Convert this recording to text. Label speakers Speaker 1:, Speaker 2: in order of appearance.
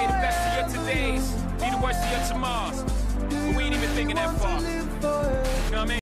Speaker 1: made the best of your todays. Be the one